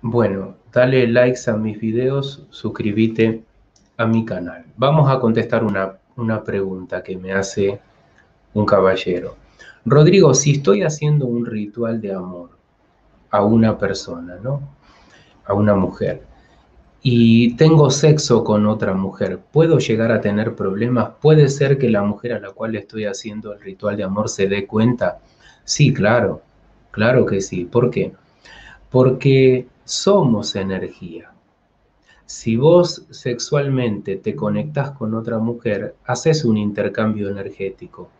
Bueno, dale likes a mis videos, suscríbete a mi canal. Vamos a contestar una, una pregunta que me hace un caballero. Rodrigo, si estoy haciendo un ritual de amor a una persona, ¿no? A una mujer, y tengo sexo con otra mujer, ¿puedo llegar a tener problemas? ¿Puede ser que la mujer a la cual estoy haciendo el ritual de amor se dé cuenta? Sí, claro, claro que sí. ¿Por qué? Porque somos energía. Si vos sexualmente te conectás con otra mujer, haces un intercambio energético.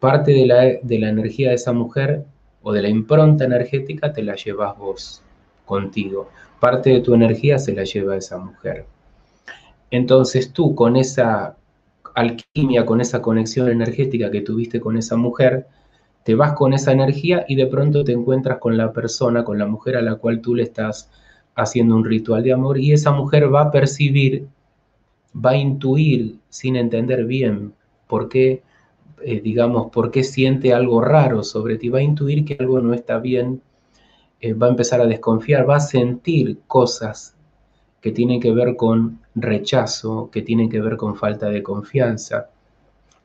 Parte de la, de la energía de esa mujer o de la impronta energética te la llevas vos contigo. Parte de tu energía se la lleva esa mujer. Entonces tú con esa alquimia, con esa conexión energética que tuviste con esa mujer, te vas con esa energía y de pronto te encuentras con la persona, con la mujer a la cual tú le estás haciendo un ritual de amor y esa mujer va a percibir, va a intuir sin entender bien por qué, eh, digamos, por qué siente algo raro sobre ti, va a intuir que algo no está bien eh, va a empezar a desconfiar, va a sentir cosas que tienen que ver con rechazo, que tienen que ver con falta de confianza.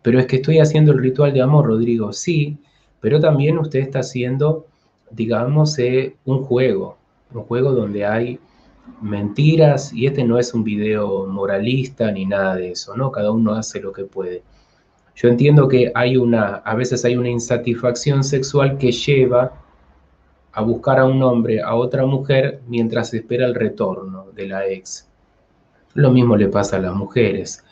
Pero es que estoy haciendo el ritual de amor, Rodrigo, sí, pero también usted está haciendo, digamos, eh, un juego, un juego donde hay mentiras y este no es un video moralista ni nada de eso, ¿no? Cada uno hace lo que puede. Yo entiendo que hay una, a veces hay una insatisfacción sexual que lleva a buscar a un hombre, a otra mujer, mientras espera el retorno de la ex. Lo mismo le pasa a las mujeres.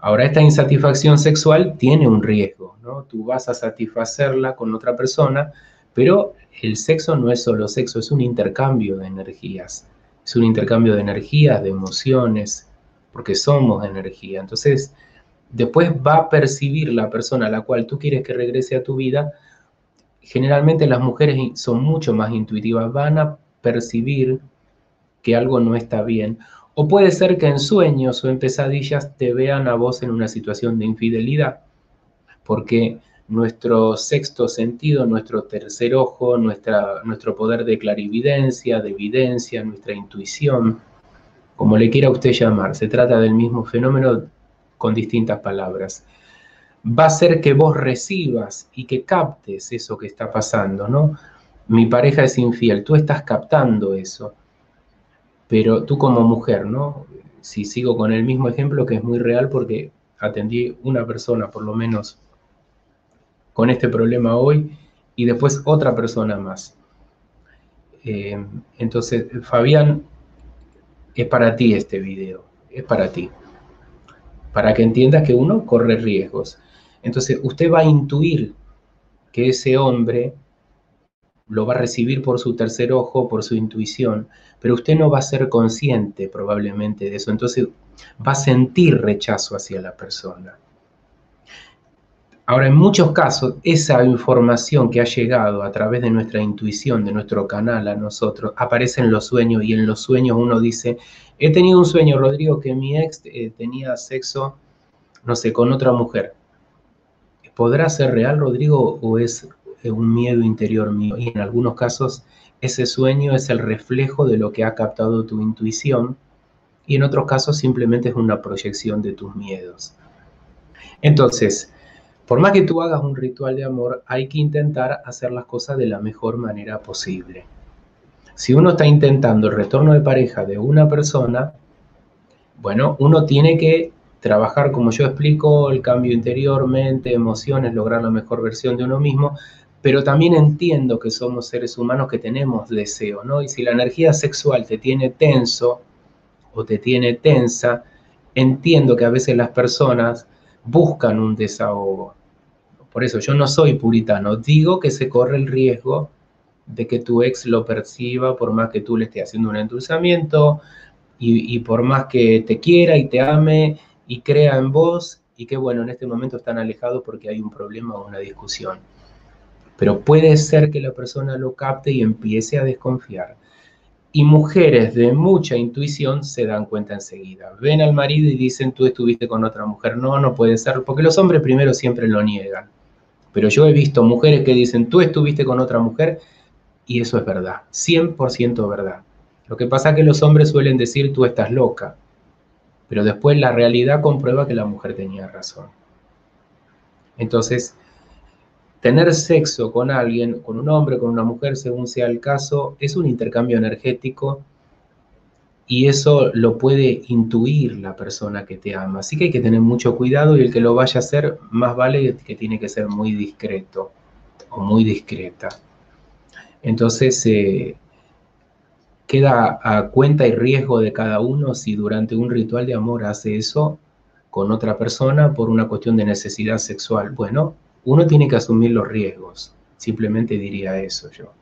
Ahora, esta insatisfacción sexual tiene un riesgo, ¿no? Tú vas a satisfacerla con otra persona, pero el sexo no es solo sexo, es un intercambio de energías. Es un intercambio de energías, de emociones, porque somos energía. Entonces, después va a percibir la persona a la cual tú quieres que regrese a tu vida generalmente las mujeres son mucho más intuitivas, van a percibir que algo no está bien. O puede ser que en sueños o en pesadillas te vean a vos en una situación de infidelidad, porque nuestro sexto sentido, nuestro tercer ojo, nuestra, nuestro poder de clarividencia, de evidencia, nuestra intuición, como le quiera usted llamar, se trata del mismo fenómeno con distintas palabras. Va a ser que vos recibas y que captes eso que está pasando, ¿no? Mi pareja es infiel, tú estás captando eso, pero tú como mujer, ¿no? Si sigo con el mismo ejemplo que es muy real porque atendí una persona por lo menos con este problema hoy y después otra persona más. Eh, entonces, Fabián, es para ti este video, es para ti, para que entiendas que uno corre riesgos. Entonces usted va a intuir que ese hombre lo va a recibir por su tercer ojo, por su intuición, pero usted no va a ser consciente probablemente de eso. Entonces va a sentir rechazo hacia la persona. Ahora, en muchos casos, esa información que ha llegado a través de nuestra intuición, de nuestro canal a nosotros, aparece en los sueños y en los sueños uno dice, he tenido un sueño, Rodrigo, que mi ex eh, tenía sexo, no sé, con otra mujer. ¿Podrá ser real, Rodrigo, o es eh, un miedo interior mío? Y en algunos casos ese sueño es el reflejo de lo que ha captado tu intuición y en otros casos simplemente es una proyección de tus miedos. Entonces, por más que tú hagas un ritual de amor, hay que intentar hacer las cosas de la mejor manera posible. Si uno está intentando el retorno de pareja de una persona, bueno, uno tiene que trabajar, como yo explico, el cambio interiormente, emociones, lograr la mejor versión de uno mismo, pero también entiendo que somos seres humanos que tenemos deseo, ¿no? Y si la energía sexual te tiene tenso o te tiene tensa, entiendo que a veces las personas buscan un desahogo. Por eso yo no soy puritano, digo que se corre el riesgo de que tu ex lo perciba por más que tú le estés haciendo un endulzamiento y, y por más que te quiera y te ame y crea en vos y que bueno, en este momento están alejados porque hay un problema o una discusión. Pero puede ser que la persona lo capte y empiece a desconfiar. Y mujeres de mucha intuición se dan cuenta enseguida. Ven al marido y dicen, tú estuviste con otra mujer. No, no puede ser, porque los hombres primero siempre lo niegan. Pero yo he visto mujeres que dicen, tú estuviste con otra mujer y eso es verdad, 100% verdad. Lo que pasa es que los hombres suelen decir tú estás loca, pero después la realidad comprueba que la mujer tenía razón. Entonces, tener sexo con alguien, con un hombre, con una mujer, según sea el caso, es un intercambio energético y eso lo puede intuir la persona que te ama. Así que hay que tener mucho cuidado y el que lo vaya a hacer, más vale que tiene que ser muy discreto o muy discreta. Entonces, eh, queda a cuenta y riesgo de cada uno si durante un ritual de amor hace eso con otra persona por una cuestión de necesidad sexual. Bueno, uno tiene que asumir los riesgos, simplemente diría eso yo.